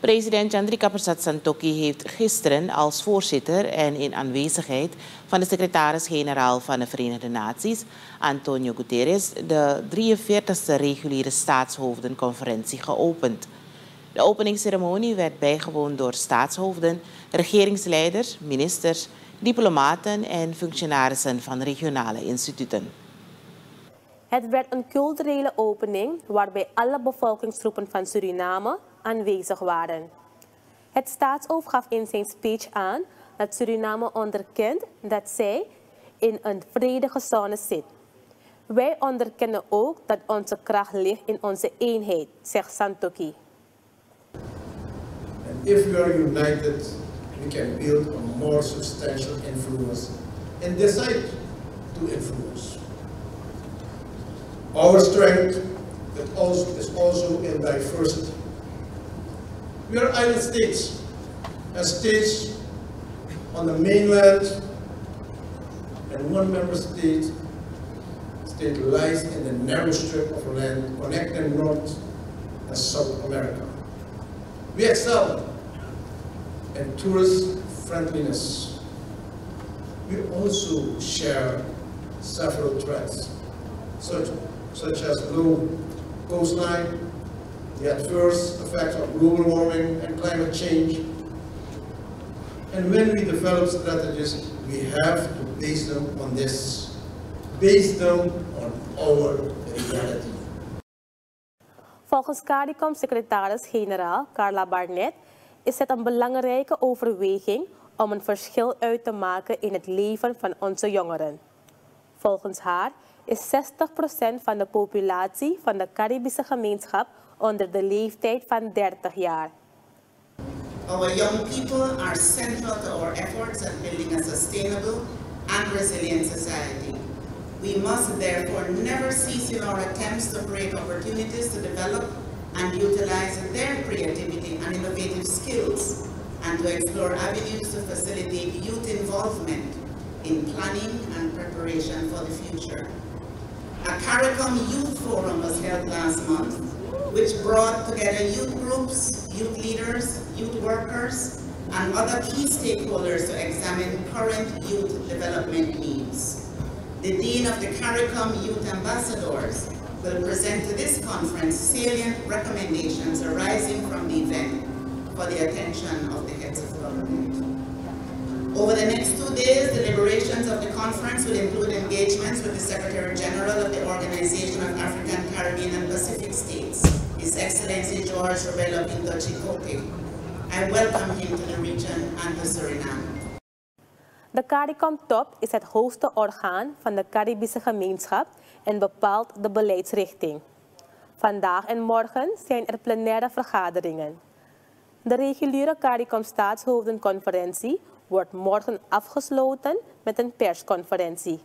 President Chandrika Persat Santokhi heeft gisteren als voorzitter en in aanwezigheid van de secretaris-generaal van de Verenigde Naties, Antonio Guterres, de 43e reguliere staatshoofdenconferentie geopend. De openingsceremonie werd bijgewoond door staatshoofden, regeringsleiders, ministers, diplomaten en functionarissen van regionale instituten. Het werd een culturele opening waarbij alle bevolkingsgroepen van Suriname aanwezig waren. Het staatshoofd gaf in zijn speech aan dat Suriname onderkent dat zij in een vredige zone zit. Wij onderkennen ook dat onze kracht ligt in onze eenheid, zegt Santoki. If we are united, we can build a more substantial influence and decide to influence. Our strength is also in diversity. We are island states, a states on the mainland, and one member state, state lies in the narrow strip of land connecting North and South America. We excel in tourist friendliness. We also share several threats, such, such as low coastline, the adverse effects of global warming and climate change. And when we develop strategies, we have to base them on this, base them on our reality. Volgens CARICOM-secretaris-generaal Carla Barnett is het een belangrijke overweging om een verschil uit te maken in het leven van onze jongeren. Volgens haar is 60% van de populatie van de Caribische gemeenschap onder de leeftijd van 30 jaar. Our young people are central to our efforts at building a sustainable and resilient society. We must therefore never cease in our attempts to create opportunities to develop and utilize their creativity and innovative skills and to explore avenues to facilitate youth involvement in planning and preparation for the future. A CARICOM Youth Forum was held last month which brought together youth groups, youth leaders, youth workers, and other key stakeholders to examine current youth development needs. The Dean of the CARICOM Youth Ambassadors will present to this conference salient recommendations arising from the event for the attention of the heads of government. Over the next two days, the deliberations of the conference will include engagements with the Secretary General of the Organization of African, Caribbean, and Pacific States, His Excellency George Rebelo Pinto Chikoti. I welcome him to the region and to Suriname. De CARICOM-top is het hoogste orgaan van de Caribische gemeenschap en bepaalt de beleidsrichting. Vandaag en morgen zijn er plenaire vergaderingen. De reguliere CARICOM staatshoofdenconferentie wordt morgen afgesloten met een persconferentie.